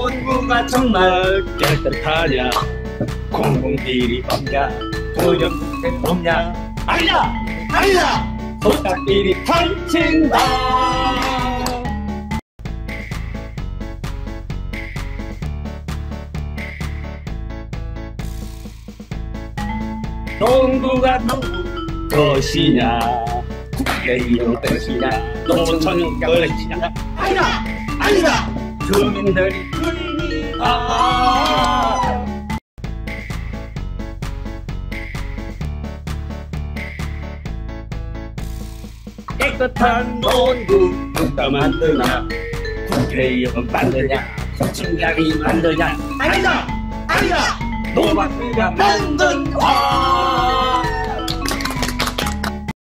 농구가 정말 깨끗하냐? 공공끼리 없냐? 도둑들 없냐? 아니야 아니야 도둑끼리 펼친다! 농구가 농구 것이냐? 국회의원 것이냐? 농촌 것이냐? 아니다! 아니다 주민들이 틀리다 깨끗한 농구 누가 만드나? 국회의원 만드냐? 국정장이 만드냐? 아니다! 아니다! 노마크가 만든다